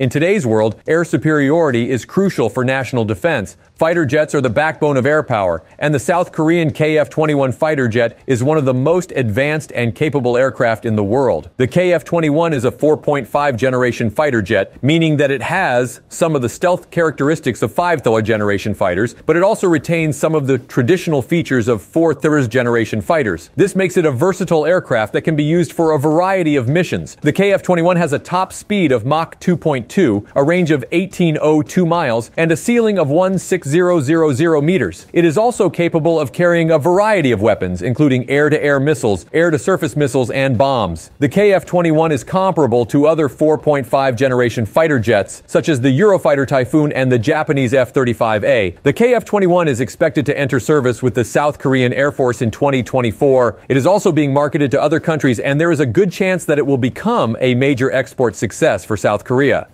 In today's world, air superiority is crucial for national defense. Fighter jets are the backbone of air power, and the South Korean KF 21 fighter jet is one of the most advanced and capable aircraft in the world. The KF 21 is a 4.5 generation fighter jet, meaning that it has some of the stealth characteristics of 5th generation fighters, but it also retains some of the traditional features of 4th generation fighters. This makes it a versatile aircraft that can be used for a variety of missions. The KF 21 has a top speed of Mach 2.2, a range of 1802 miles, and a ceiling of 16 000 meters. It is also capable of carrying a variety of weapons, including air to air missiles, air to surface missiles, and bombs. The KF 21 is comparable to other 4.5 generation fighter jets, such as the Eurofighter Typhoon and the Japanese F 35A. The KF 21 is expected to enter service with the South Korean Air Force in 2024. It is also being marketed to other countries, and there is a good chance that it will become a major export success for South Korea.